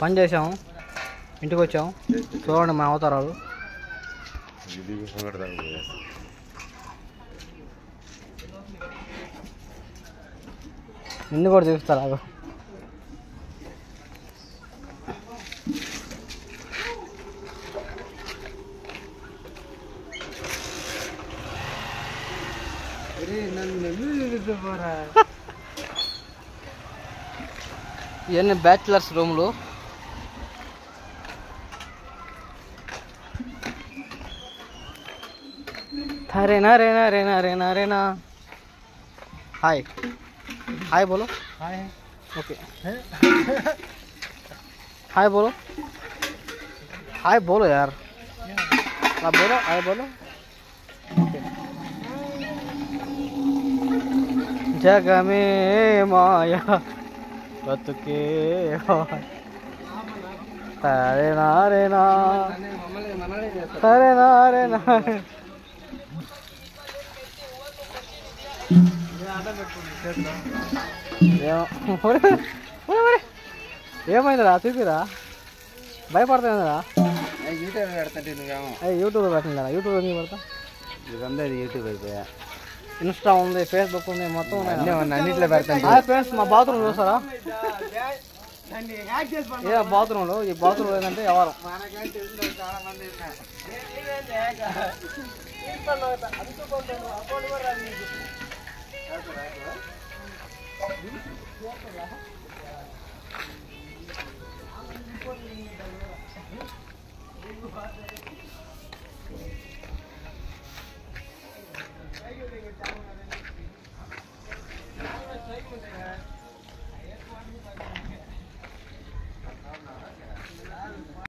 పని చేసాము ఇంటికి వచ్చాము చూడండి మా అవతారాలు. ఇది నిన్ను కూడా చూపిస్తారు అగో ఇవన్నీ బ్యాచులర్స్ రూమ్లు అరేనా రేనా రేనా రేనా రేనా హాయ్ हाय बोलो हाय ओके हाय बोलो हाय बोलो यार आप बोलो हाय बोलो जग में माया बतके तारे नारे ना तारे नारे ना ఏమో ఒరే, ఒరే, ఒరే. ఏమైందిరా చూపిరా భయపడుతుందిరా యూట్యూబ్ పెడతాంటే నువ్వేమో అయ్యి యూట్యూబ్ పెట్టిందా యూట్యూబ్ ఎందుకు పెడతా ఇదంతా యూట్యూబ్ అయిపోయా ఇన్స్టా ఉంది ఫేస్బుక్ ఉంది మొత్తం అన్నిట్లో పెడతాంటే హాయ్ ఫ్రెండ్స్ మా బాత్రూమ్ చూసారా? ఏ బాత్రూంలో? ఈ బాత్రూమ్ ఏంటంటే ఎవరు?